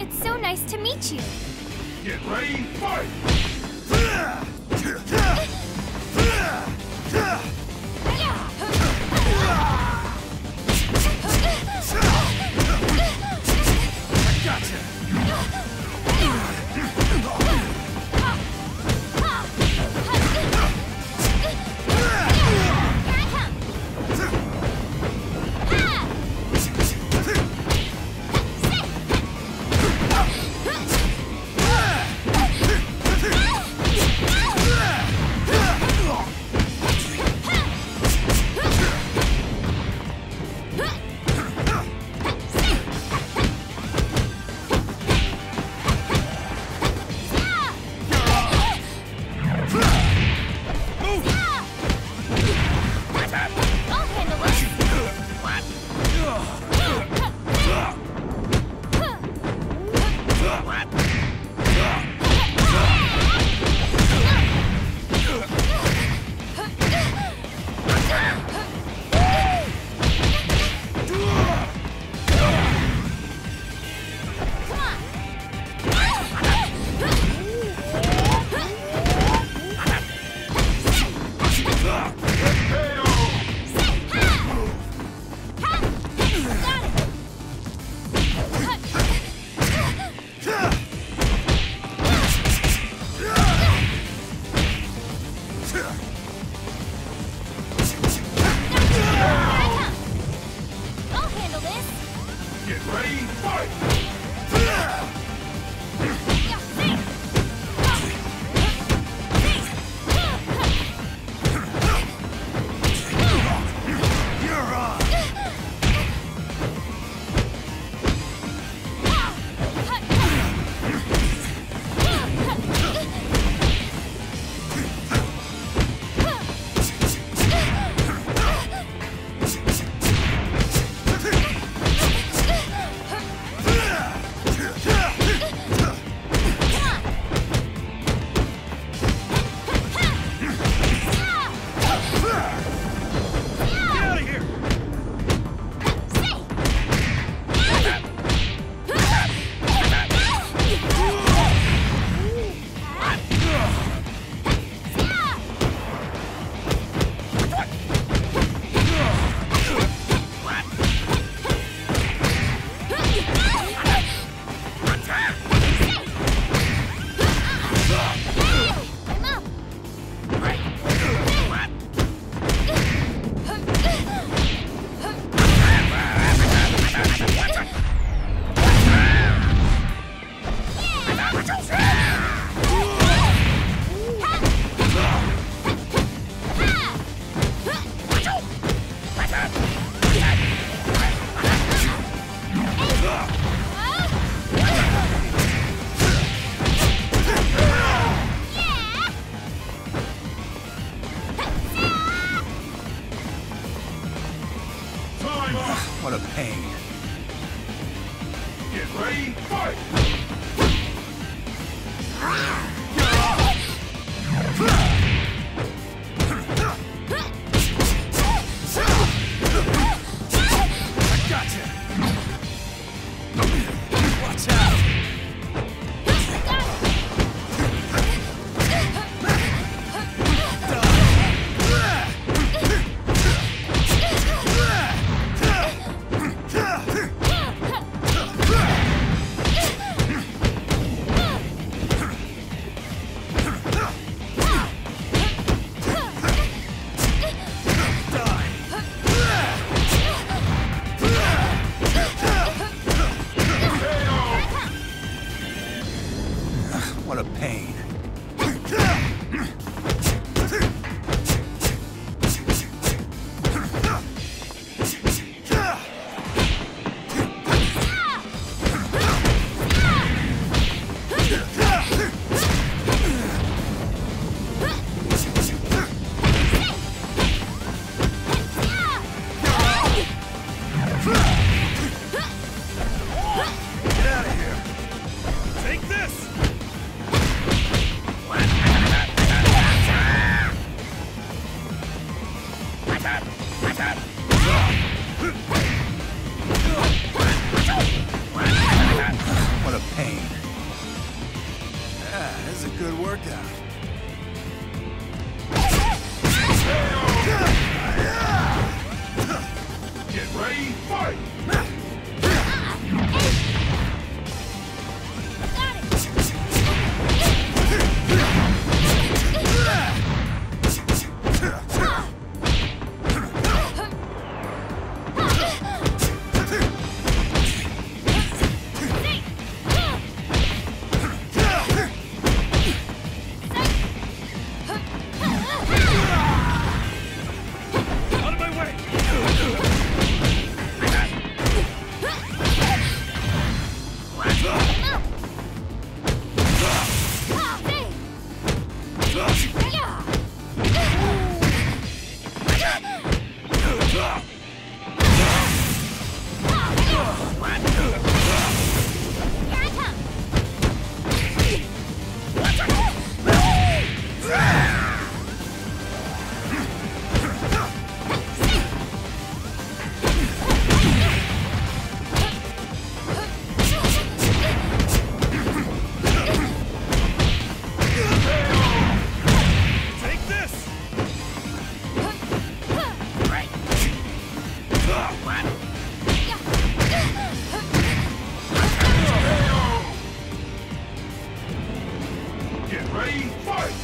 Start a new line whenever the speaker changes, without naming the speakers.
It's so nice to meet you.
Get ready, fight! ready, fight! Time up!
What a pain.
Get ready, fight!
Ah!
of pain. Ready, fight!